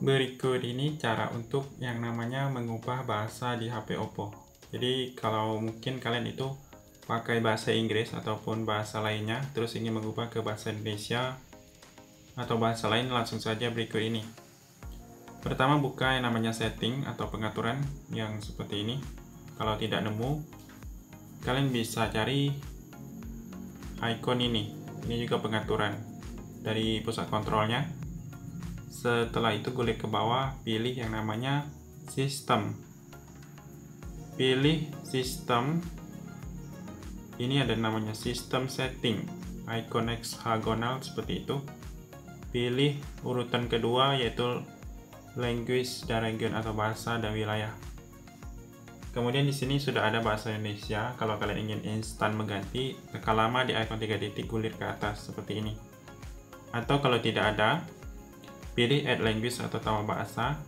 Berikut ini cara untuk yang namanya mengubah bahasa di HP Oppo. Jadi kalau mungkin kalian itu pakai bahasa Inggris ataupun bahasa lainnya, terus ingin mengubah ke bahasa Indonesia atau bahasa lain, langsung saja berikut ini. Pertama buka yang namanya setting atau pengaturan yang seperti ini. Kalau tidak nemu, kalian bisa cari icon ini. Ini juga pengaturan dari pusat kontrolnya setelah itu kulik ke bawah, pilih yang namanya sistem. Pilih sistem. Ini ada namanya sistem setting. Icon hexagonal seperti itu. Pilih urutan kedua yaitu language dan region atau bahasa dan wilayah. Kemudian di sini sudah ada bahasa Indonesia. Kalau kalian ingin instan mengganti, tekan lama di icon 3 titik kulit ke atas seperti ini. Atau kalau tidak ada, Pilih add language atau tambah bahasa.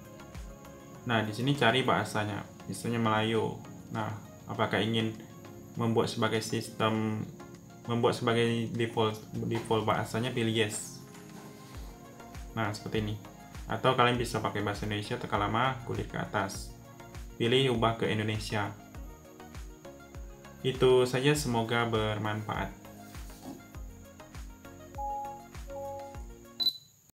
Nah, di sini cari bahasanya, misalnya Melayu. Nah, apakah ingin membuat sebagai sistem membuat sebagai default default bahasanya pilih yes. Nah, seperti ini. Atau kalian bisa pakai bahasa Indonesia tekan lama kulit ke atas. Pilih ubah ke Indonesia. Itu saja semoga bermanfaat.